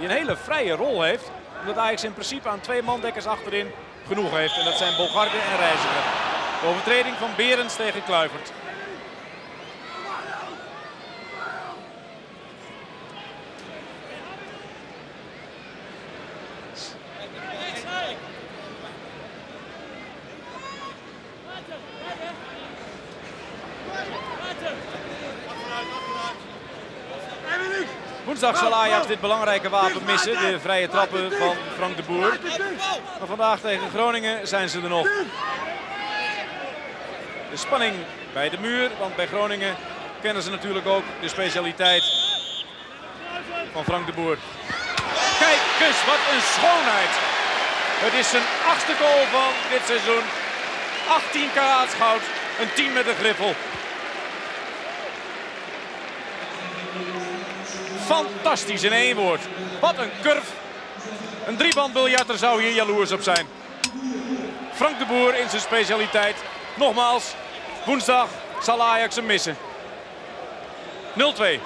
Die een hele vrije rol heeft. Omdat Ajax in principe aan twee mandekkers achterin genoeg heeft. En dat zijn Bogarde en Reiziger. De overtreding van Berends tegen Kluivert. Woensdag zal Ajax dit belangrijke wapen missen. De vrije trappen van Frank de Boer. Maar vandaag tegen Groningen zijn ze er nog. De spanning bij de muur. Want bij Groningen kennen ze natuurlijk ook de specialiteit van Frank de Boer. Kijk eens, wat een schoonheid. Het is zijn achtste goal van dit seizoen. 18 karaats goud. Een 10 met de griffel. Fantastisch in één woord. Wat een curve. Een driebandbiljarter zou hier jaloers op zijn. Frank de Boer in zijn specialiteit. Nogmaals, woensdag zal Ajax hem missen. 0-2.